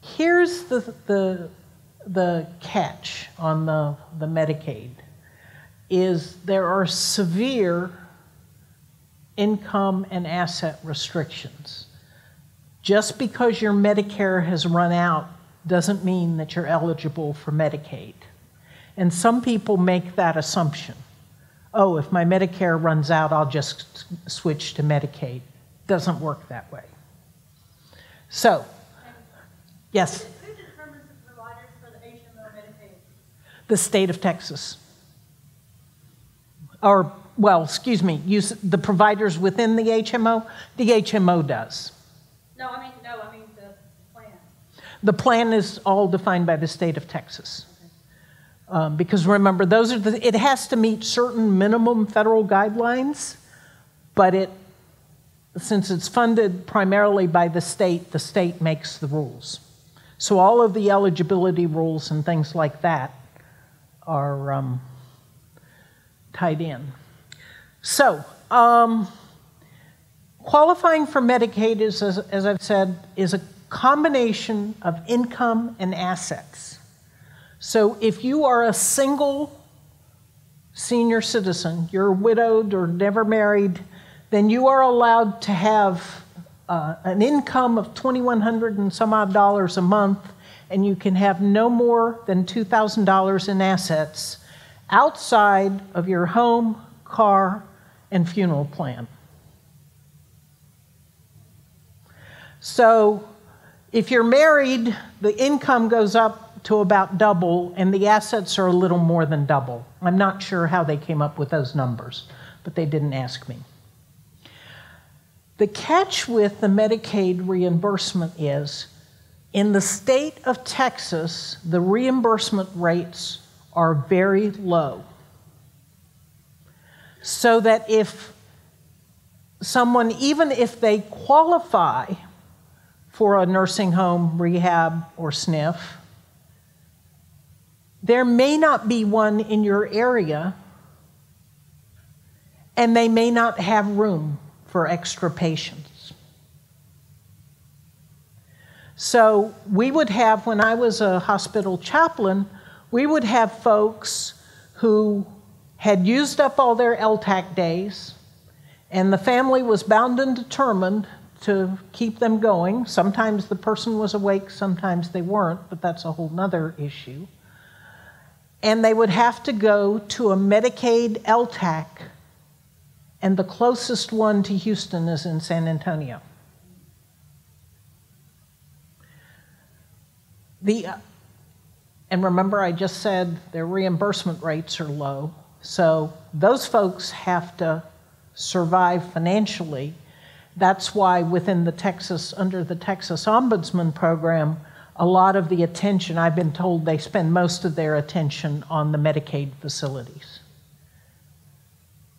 Here's the, the, the catch on the, the Medicaid is there are severe income and asset restrictions. Just because your Medicare has run out doesn't mean that you're eligible for Medicaid. And some people make that assumption. Oh, if my Medicare runs out, I'll just switch to Medicaid. Doesn't work that way. So, yes, Who determines the providers for the HMO Medicaid? the state of Texas. Or, well, excuse me, use the providers within the HMO, the HMO does. No, I mean, no, I mean the plan. The plan is all defined by the state of Texas. Um, because remember, those are the, it has to meet certain minimum federal guidelines, but it, since it's funded primarily by the state, the state makes the rules. So all of the eligibility rules and things like that are um, tied in. So, um, qualifying for Medicaid is, as, as I've said, is a combination of income and assets. So if you are a single senior citizen, you're widowed or never married, then you are allowed to have uh, an income of 2100 and some odd dollars a month, and you can have no more than $2,000 in assets outside of your home, car, and funeral plan. So if you're married, the income goes up to about double, and the assets are a little more than double. I'm not sure how they came up with those numbers, but they didn't ask me. The catch with the Medicaid reimbursement is in the state of Texas, the reimbursement rates are very low. So that if someone, even if they qualify for a nursing home, rehab, or SNF, there may not be one in your area, and they may not have room for extra patients. So, we would have, when I was a hospital chaplain, we would have folks who had used up all their LTAC days, and the family was bound and determined to keep them going. Sometimes the person was awake, sometimes they weren't, but that's a whole nother issue. And they would have to go to a Medicaid LTAC, and the closest one to Houston is in San Antonio. The, and remember, I just said their reimbursement rates are low, so those folks have to survive financially. That's why within the Texas, under the Texas Ombudsman program, a lot of the attention, I've been told they spend most of their attention on the Medicaid facilities.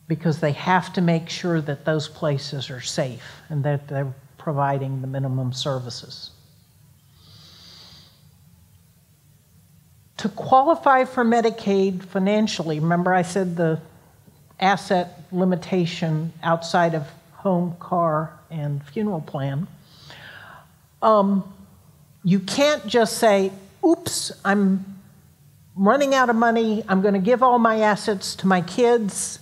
Because they have to make sure that those places are safe and that they're providing the minimum services. To qualify for Medicaid financially, remember I said the asset limitation outside of home, car, and funeral plan. Um, you can't just say, oops, I'm running out of money, I'm going to give all my assets to my kids,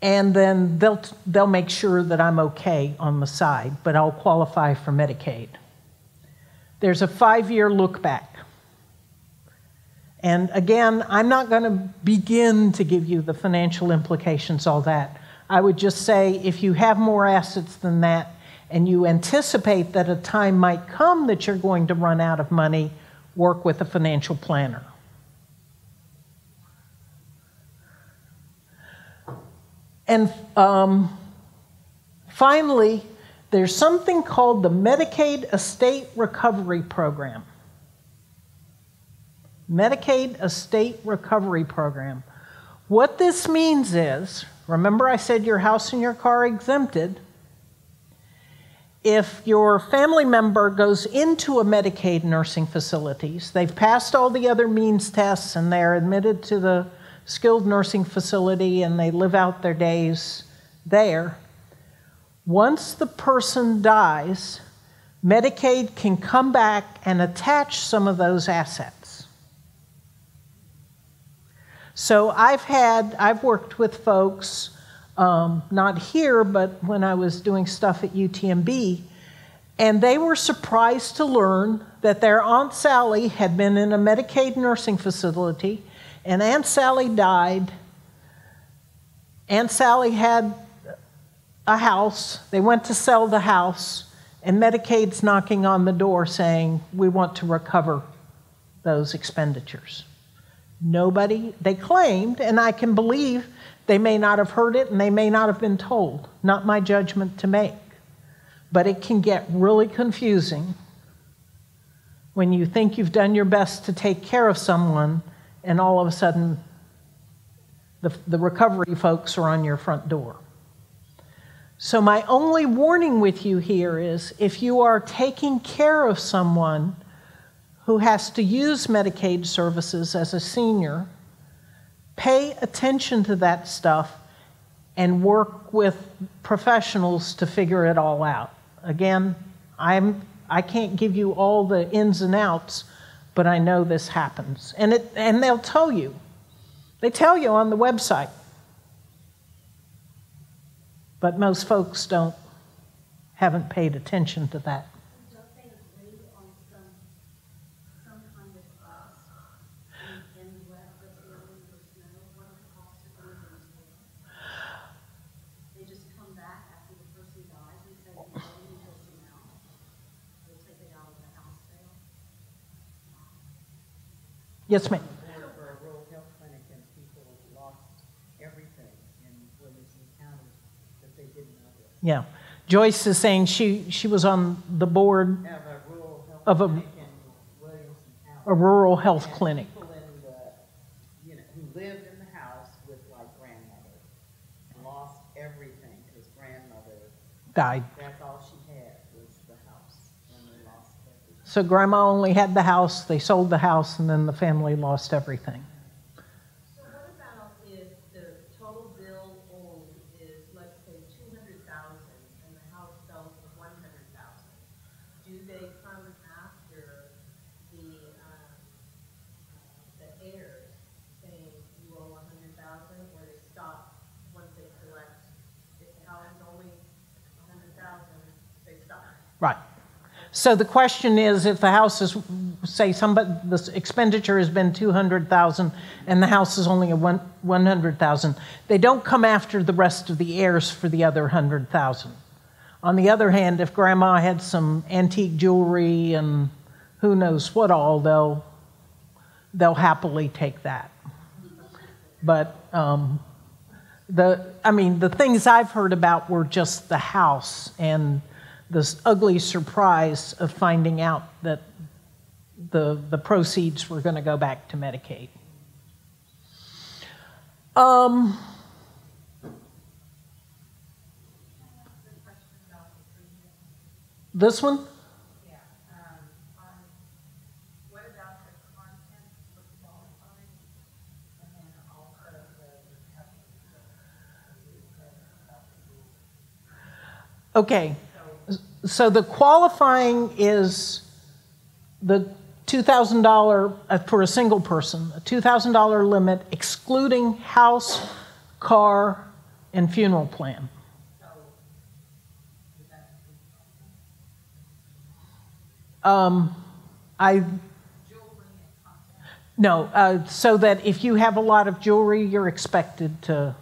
and then they'll, they'll make sure that I'm okay on the side, but I'll qualify for Medicaid. There's a five year look back. And again, I'm not going to begin to give you the financial implications, all that. I would just say if you have more assets than that and you anticipate that a time might come that you're going to run out of money, work with a financial planner. And um, finally, there's something called the Medicaid Estate Recovery Program. Medicaid Estate Recovery Program. What this means is remember, I said your house and your car exempted. If your family member goes into a Medicaid nursing facilities, they've passed all the other means tests and they're admitted to the skilled nursing facility and they live out their days there, Once the person dies, Medicaid can come back and attach some of those assets. So I've had, I've worked with folks, um, not here, but when I was doing stuff at UTMB, and they were surprised to learn that their Aunt Sally had been in a Medicaid nursing facility, and Aunt Sally died. Aunt Sally had a house. They went to sell the house, and Medicaid's knocking on the door saying, We want to recover those expenditures. Nobody, they claimed, and I can believe they may not have heard it and they may not have been told. Not my judgment to make. But it can get really confusing when you think you've done your best to take care of someone and all of a sudden the, the recovery folks are on your front door. So, my only warning with you here is if you are taking care of someone who has to use Medicaid services as a senior, pay attention to that stuff and work with professionals to figure it all out. Again, I'm, I can't give you all the ins and outs, but I know this happens. And, it, and they'll tell you. They tell you on the website. But most folks don't, haven't paid attention to that. Don't they agree on some, some kind of cost? And, and let the family members know what the cost is going to entail? They just come back after the person dies and say, we're going to this amount. We'll take it out of the house sale. Yes, ma'am. board for a rural health clinic and people lost everything in Williamson County that they didn't know ma'am. Yeah. Joyce is saying she, she was on the board Have a rural health Of a- clinic in Williamson County. a rural health clinic. The, you know, who lived in the house with like grandmother, lost everything because grandmother, Died. that's all she had was the house and they lost everything. So grandma only had the house, they sold the house, and then the family lost everything. So what about if the total bill owed is, let's say, two hundred thousand, and the house sells for one hundred thousand? Do they come after the, uh, heirs saying you owe a hundred thousand, or they stop once they collect? If the house only hundred thousand, they stop. Right. So the question is, if the house is, say, somebody, the expenditure has been 200,000 and the house is only a one, 100,000, they don't come after the rest of the heirs for the other 100,000. On the other hand, if grandma had some antique jewelry and who knows what all, they'll, they'll happily take that. But um, the, I mean, the things I've heard about were just the house and this ugly surprise of finding out that the, the proceeds were going to go back to Medicaid. Um, this one? Okay. So the qualifying is the $2,000 uh, for a single person, a $2,000 limit excluding house, car, and funeral plan. Um, I. No, uh, so that if you have a lot of jewelry, you're expected to,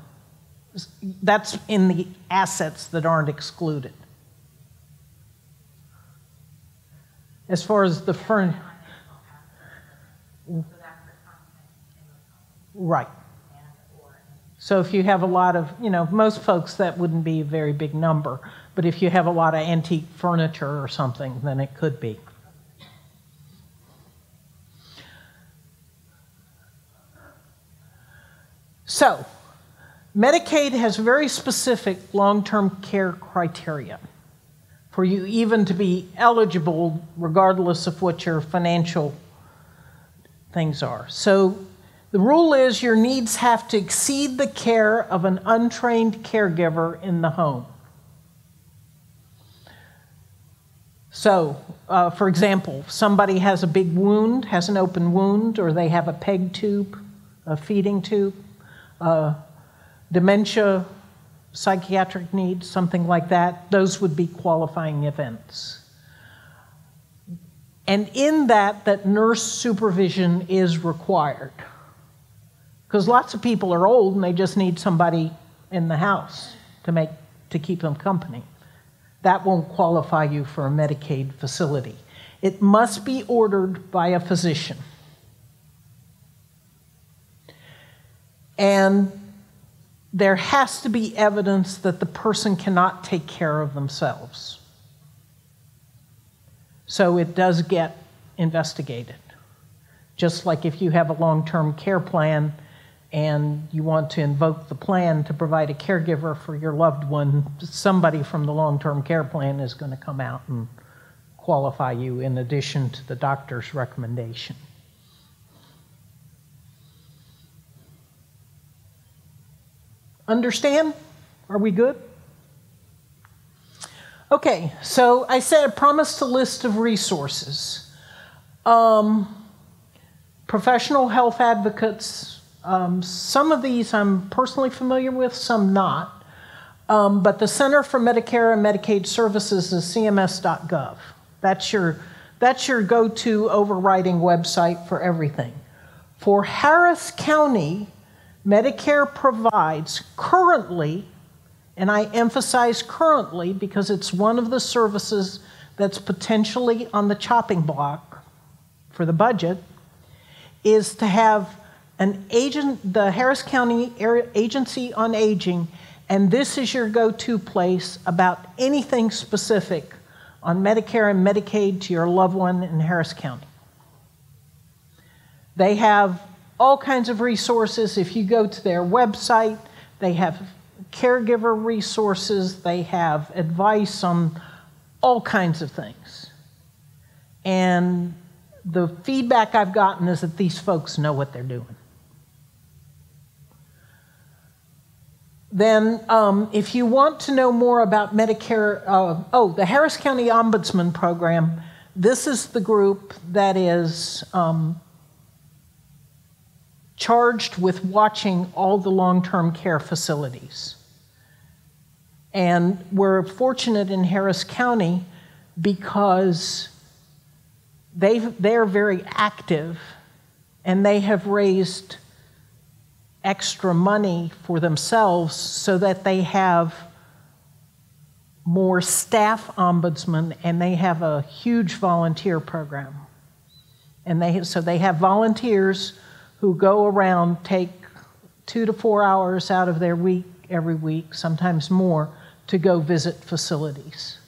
that's in the assets that aren't excluded. As far as the furn. Right. So if you have a lot of, you know, most folks that wouldn't be a very big number, but if you have a lot of antique furniture or something, then it could be. So, Medicaid has very specific long term care criteria for you even to be eligible, regardless of what your financial things are. So, the rule is your needs have to exceed the care of an untrained caregiver in the home. So, uh, for example, somebody has a big wound, has an open wound, or they have a peg tube, a feeding tube, uh, dementia, psychiatric needs, something like that, those would be qualifying events. And in that, that nurse supervision is required. Because lots of people are old and they just need somebody in the house to make to keep them company. That won't qualify you for a Medicaid facility. It must be ordered by a physician. And there has to be evidence that the person cannot take care of themselves. So it does get investigated. Just like if you have a long term care plan and you want to invoke the plan to provide a caregiver for your loved one, somebody from the long term care plan is going to come out and qualify you in addition to the doctor's recommendation. Understand? Are we good? Okay, so I said I promised a list of resources. Um, professional health advocates, um, some of these I'm personally familiar with, some not. Um, but the Center for Medicare and Medicaid Services is cms.gov. That's your, that's your go to overriding website for everything. For Harris County, Medicare provides currently, and I emphasize currently because it's one of the services that's potentially on the chopping block for the budget, is to have an agent, the Harris County Agency on Aging, and this is your go to place about anything specific on Medicare and Medicaid to your loved one in Harris County. They have all kinds of resources. If you go to their website, they have caregiver resources, they have advice on all kinds of things. And the feedback I've gotten is that these folks know what they're doing. Then, um, if you want to know more about Medicare, uh, oh, the Harris County Ombudsman Program, this is the group that is um, charged with watching all the long term care facilities. And we're fortunate in Harris County because they they're very active and they have raised extra money for themselves so that they have more staff ombudsmen and they have a huge volunteer program. And they, so they have volunteers who go around, take two to four hours out of their week every week, sometimes more, to go visit facilities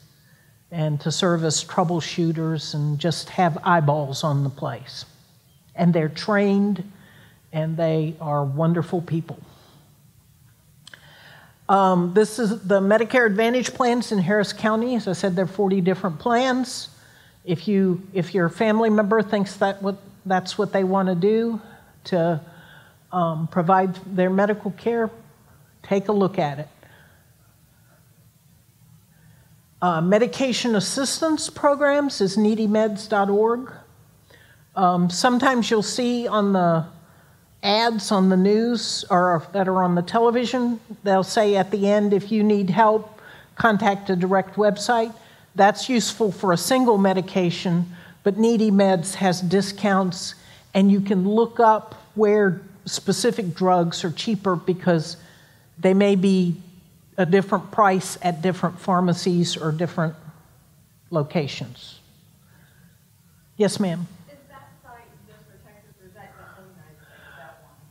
and to serve as troubleshooters and just have eyeballs on the place. And they're trained and they are wonderful people. Um, this is the Medicare Advantage plans in Harris County. As I said, there are 40 different plans. If, you, if your family member thinks that what, that's what they want to do to um, provide their medical care, take a look at it. Uh, medication assistance programs is needymeds.org. Um, sometimes you'll see on the ads on the news or that are on the television, they'll say at the end, if you need help, contact a direct website. That's useful for a single medication, but Needy Meds has discounts, and you can look up where specific drugs are cheaper because they may be a different price at different pharmacies or different locations. Yes, ma'am.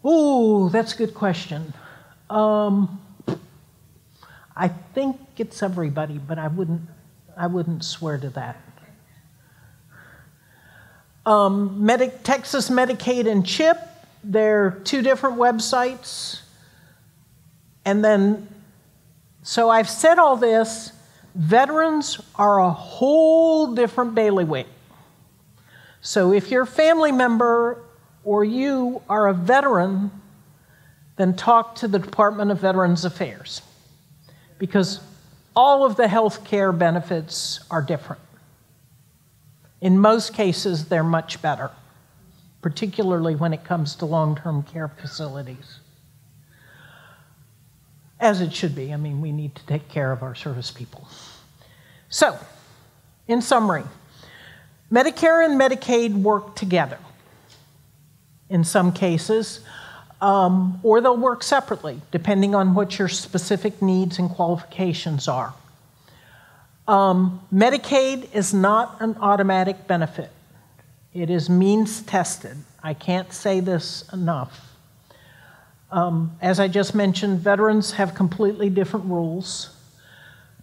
Ooh, that's a good question. Um, I think it's everybody, but I wouldn't, I wouldn't swear to that. Um, Medi- Texas Medicaid and CHIP, they're two different websites. And then, so I've said all this. Veterans are a whole different bailiwick. So if your family member or you are a veteran, then talk to the Department of Veterans Affairs because all of the health care benefits are different. In most cases, they're much better, particularly when it comes to long term care facilities. As it should be. I mean, we need to take care of our service people. So, in summary, Medicare and Medicaid work together in some cases, um, or they'll work separately, depending on what your specific needs and qualifications are. Um, Medicaid is not an automatic benefit, it is means tested. I can't say this enough. Um, as I just mentioned, veterans have completely different rules.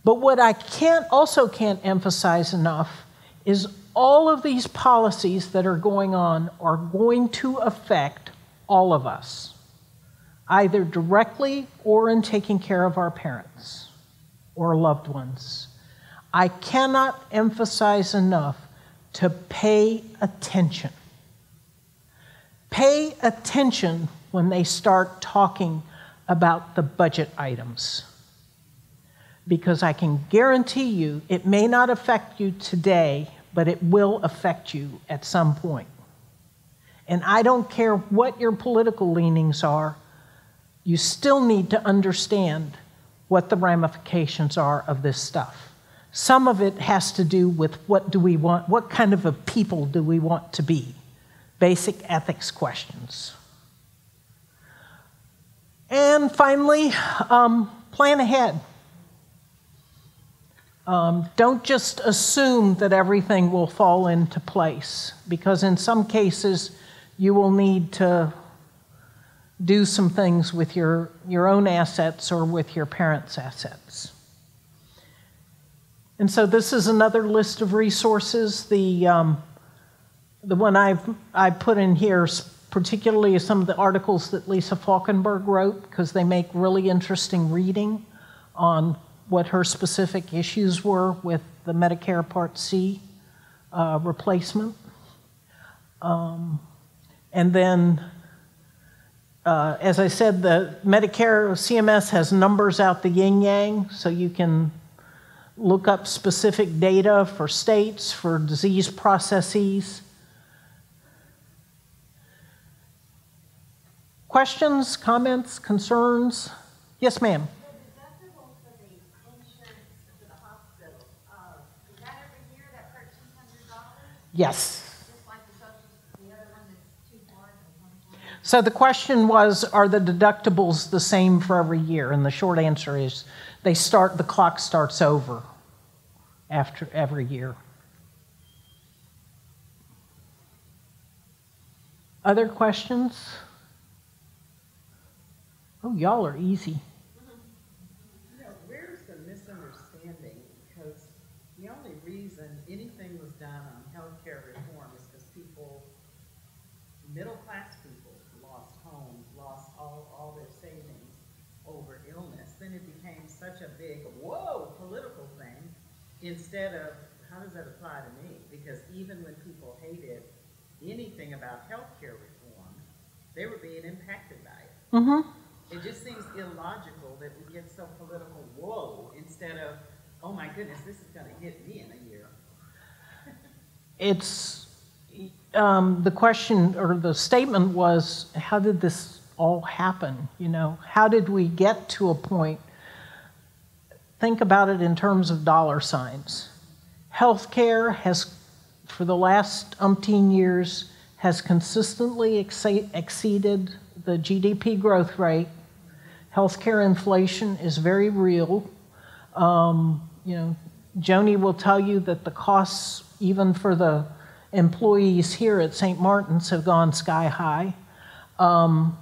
But what I can't also can't emphasize enough is all of these policies that are going on are going to affect all of us, either directly or in taking care of our parents or loved ones. I cannot emphasize enough to pay attention. Pay attention when they start talking about the budget items. Because I can guarantee you it may not affect you today, but it will affect you at some point. And I don't care what your political leanings are, you still need to understand what the ramifications are of this stuff. Some of it has to do with what do we want, what kind of a people do we want to be? Basic ethics questions. And finally, um, plan ahead. Um, don't just assume that everything will fall into place, because in some cases, you will need to do some things with your, your own assets or with your parents' assets. And so, this is another list of resources. The, um, the one I've I put in here, particularly, some of the articles that Lisa Falkenberg wrote, because they make really interesting reading on what her specific issues were with the Medicare Part C uh, replacement. Um, and then, uh, as I said, the Medicare CMS has numbers out the yin yang, so you can look up specific data for states, for disease processes. Questions, comments, concerns? Yes, ma'am. Yes. So the question was Are the deductibles the same for every year? And the short answer is they start, the clock starts over after every year. Other questions? Oh, y'all are easy. You know, where's the misunderstanding? Because the only reason anything was done on healthcare reform is because people, middle-class people, lost homes, lost all, all their savings over illness. Then it became such a big, whoa, political thing, instead of, how does that apply to me? Because even when people hated anything about healthcare reform, they were being impacted by it. Mm-hmm. It just seems illogical that we get so political, whoa, instead of, oh my goodness, this is going to hit me in a year. *laughs* It's um, the question or the statement was, how did this all happen? You know, how did we get to a point? Think about it in terms of dollar signs. Healthcare has, for the last umpteen years, has consistently exceeded the GDP growth rate Healthcare inflation is very real. Um, you know, Joni will tell you that the costs, even for the employees here at St. Martin's, have gone sky high. Um,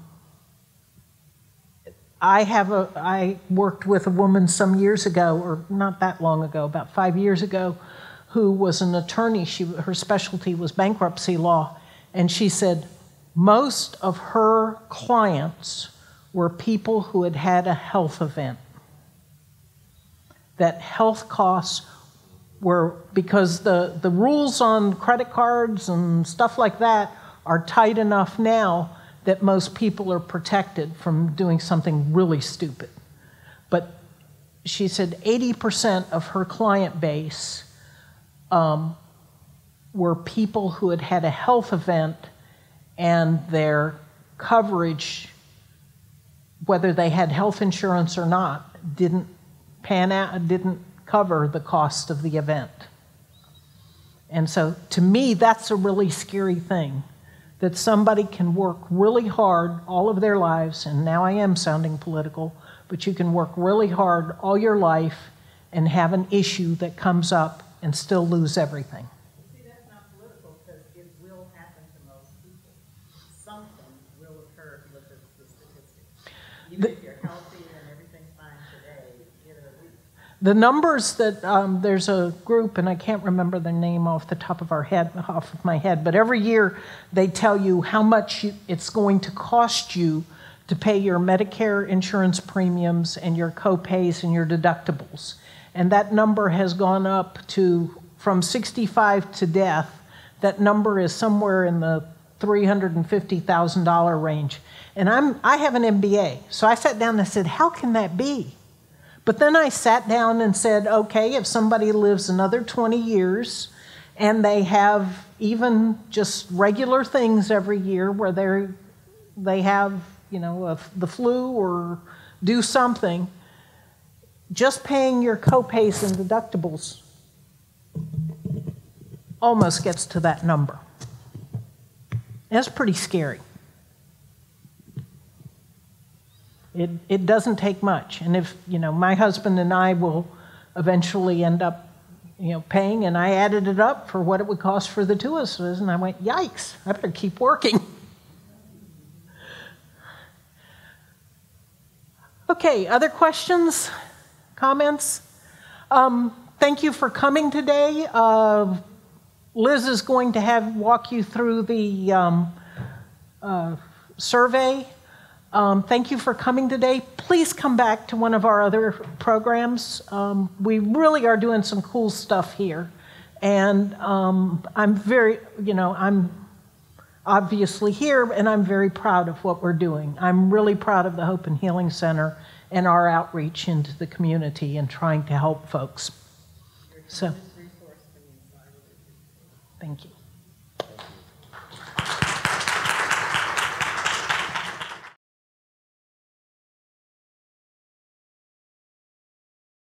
I have a I worked with a woman some years ago, or not that long ago, about five years ago, who was an attorney. She her specialty was bankruptcy law, and she said most of her clients were people who had had a health event. That health costs were, because the, the rules on credit cards and stuff like that are tight enough now that most people are protected from doing something really stupid. But she said 80% of her client base um, were people who had had a health event and their coverage, whether they had health insurance or not, didn't pan out, didn't cover the cost of the event. And so to me, that's a really scary thing that somebody can work really hard all of their lives, and now I am sounding political, but you can work really hard all your life and have an issue that comes up and still lose everything. See, that's not political, because it will happen to most people. Something will occur if you the statistics. Even if you're healthy and everything's fine today, in a week, The numbers that um, there's a group, and I can't remember their name off the top of our head, off of my head, but every year they tell you how much it's going to cost you to pay your Medicare insurance premiums and your copays and your deductibles. And that number has gone up to from 65 to death. That number is somewhere in the $350,000 range. And I'm, I have an MBA, so I sat down and said, How can that be? But then I sat down and said, okay, if somebody lives another 20 years and they have even just regular things every year where they they have, you know, a, the flu or do something, just paying your copays and deductibles almost gets to that number. That's pretty scary. It, it doesn't take much. And if, you know, my husband and I will eventually end up, you know, paying, and I added it up for what it would cost for the two of us, and I went, yikes, I better keep working. *laughs* Okay, other questions, comments? Um, thank you for coming today. Uh, Liz is going to have walk you through the um, uh, survey. Um, thank you for coming today. Please come back to one of our other programs. Um, we really are doing some cool stuff here. And um, I'm very, you know, I'm obviously here and I'm very proud of what we're doing. I'm really proud of the Hope and Healing Center and our outreach into the community and trying to help folks. So, thank you.